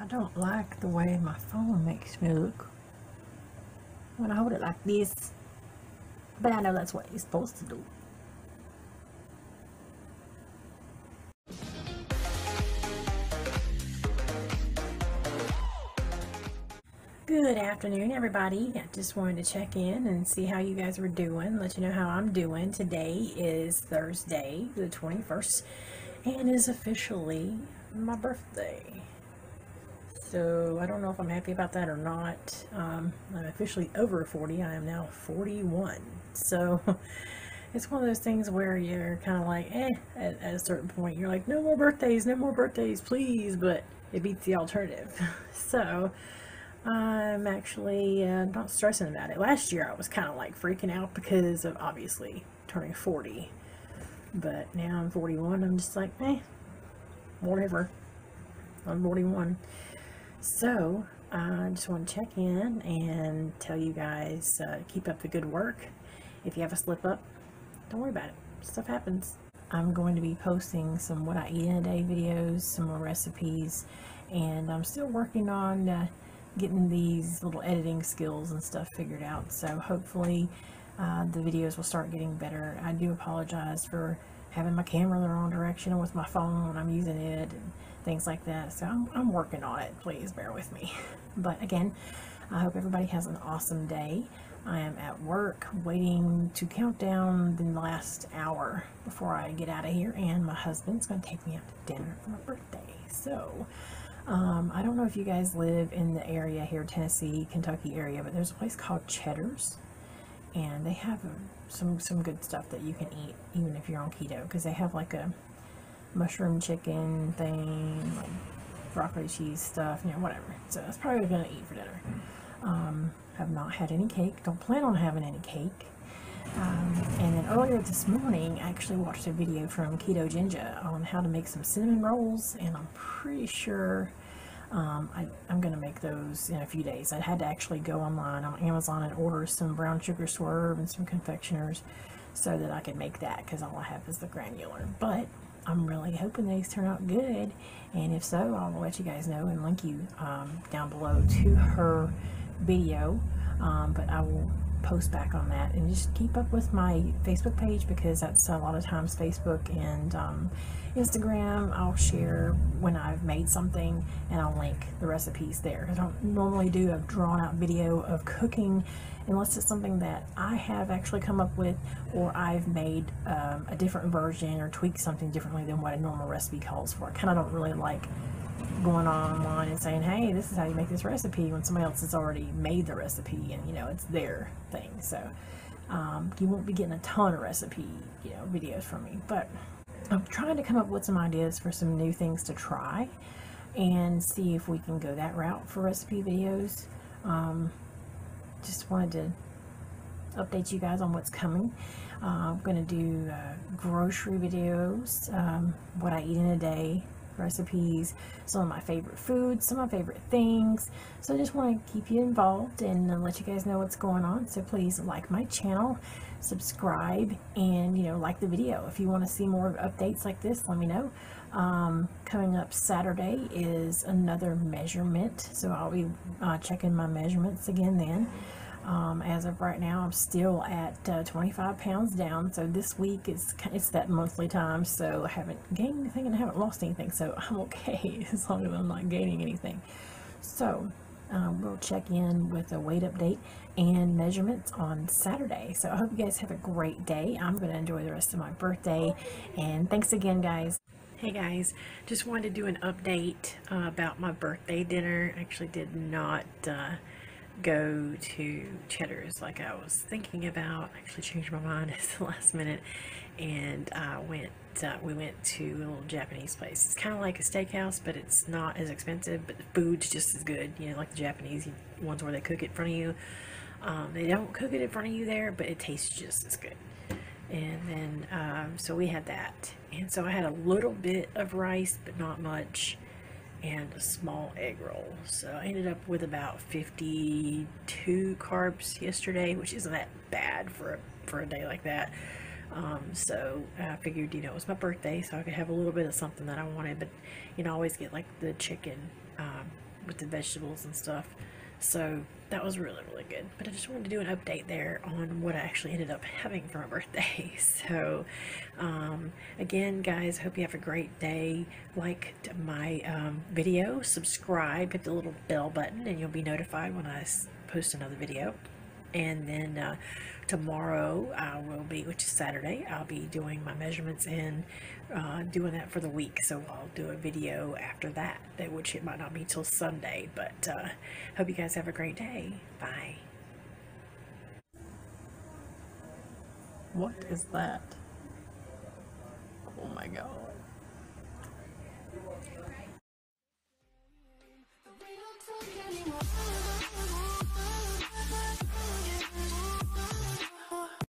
I don't like the way my phone makes me look when I hold it like this. But I know that's what you're supposed to do. Good afternoon, everybody. I just wanted to check in and see how you guys were doing. Let you know how I'm doing. Today is Thursday, the 21st, and is officially my birthday. So I don't know if I'm happy about that or not. Um, I'm officially over 40. I am now 41. So it's one of those things where you're kind of like, eh, at, at a certain point. You're like, no more birthdays, no more birthdays, please. But it beats the alternative. so I'm actually uh, not stressing about it. Last year I was kind of like freaking out because of obviously turning 40. But now I'm 41, I'm just like, eh, whatever. I'm 41. So, uh, I just want to check in and tell you guys uh, keep up the good work. If you have a slip up, don't worry about it. Stuff happens. I'm going to be posting some what I eat in a day videos, some more recipes, and I'm still working on uh, getting these little editing skills and stuff figured out. So hopefully uh, the videos will start getting better. I do apologize for having my camera in the wrong direction with my phone I'm using it and things like that. So I'm, I'm working on it. Please bear with me. But again, I hope everybody has an awesome day. I am at work waiting to count down the last hour before I get out of here and my husband's going to take me out to dinner for my birthday. So um, I don't know if you guys live in the area here, Tennessee, Kentucky area, but there's a place called Cheddar's, and they have some some good stuff that you can eat even if you're on keto because they have like a mushroom chicken thing, like broccoli cheese stuff, you know, whatever. So that's probably what I'm gonna eat for dinner. Um, have not had any cake. Don't plan on having any cake. Um, and then earlier this morning, I actually watched a video from KetoGinja on how to make some cinnamon rolls, and I'm pretty sure um, I, am going to make those in a few days. I had to actually go online on Amazon and order some brown sugar swerve and some confectioners so that I could make that because all I have is the granular. But I'm really hoping these turn out good, and if so, I'll let you guys know and link you um, down below to her video. Um, but I will post back on that and just keep up with my Facebook page because that's a lot of times Facebook and um, Instagram I'll share when I've made something and I'll link the recipes there. I don't normally do a drawn out video of cooking unless it's something that I have actually come up with or I've made um, a different version or tweaked something differently than what a normal recipe calls for. I kind of don't really like going online and saying, hey, this is how you make this recipe when somebody else has already made the recipe and, you know, it's their thing. So um, you won't be getting a ton of recipe, you know, videos from me. But I'm trying to come up with some ideas for some new things to try and see if we can go that route for recipe videos. Um, just wanted to update you guys on what's coming. Uh, I'm going to do uh, grocery videos, um, what I eat in a day, recipes, some of my favorite foods, some of my favorite things. So I just want to keep you involved and uh, let you guys know what's going on. So please like my channel, subscribe, and you know like the video. If you want to see more updates like this, let me know. Um, coming up Saturday is another measurement, so I'll be uh, checking my measurements again then. Um, as of right now, I'm still at uh, 25 pounds down. So this week is it's that monthly time. So I haven't gained anything and I haven't lost anything. So I'm okay as long as I'm not gaining anything. So um, we'll check in with a weight update and measurements on Saturday. So I hope you guys have a great day. I'm going to enjoy the rest of my birthday. And thanks again, guys. Hey guys, just wanted to do an update uh, about my birthday dinner. Actually did not uh, go to Cheddar's like I was thinking about. Actually changed my mind at the last minute and I went. Uh, we went to a little Japanese place. It's kind of like a steakhouse, but it's not as expensive. But the food's just as good. You know, like the Japanese ones where they cook it in front of you. Um, they don't cook it in front of you there, but it tastes just as good. And then, um, so we had that. And so I had a little bit of rice, but not much and a small egg roll. So I ended up with about 52 carbs yesterday, which isn't that bad for a, for a day like that. Um, so I figured, you know, it was my birthday, so I could have a little bit of something that I wanted, but, you know, I always get like the chicken um, with the vegetables and stuff. So that was really, really good. But I just wanted to do an update there on what I actually ended up having for my birthday. So, um, again, guys, hope you have a great day. Like my um, video, subscribe, hit the little bell button, and you'll be notified when I post another video and then uh, tomorrow I will be, which is Saturday, I'll be doing my measurements and uh, doing that for the week. So I'll do a video after that, which it might not be till Sunday. But uh, hope you guys have a great day. Bye. What is that? Oh my god.